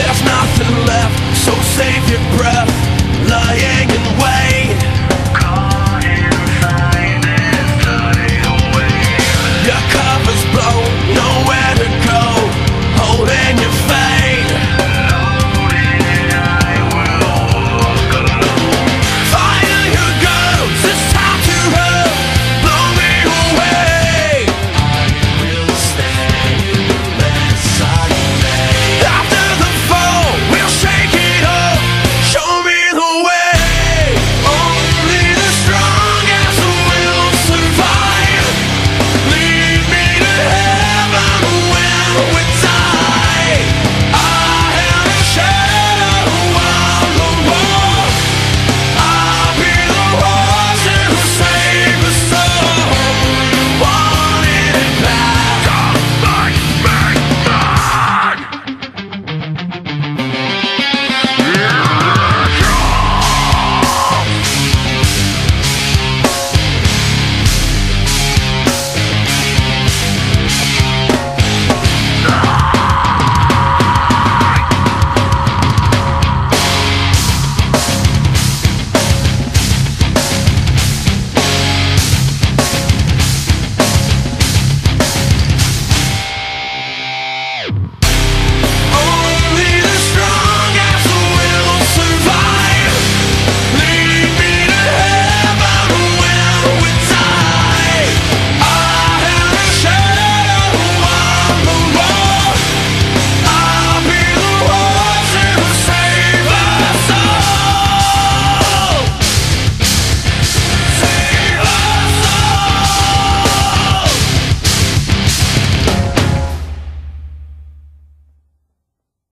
There's nothing left, so save your breath, lying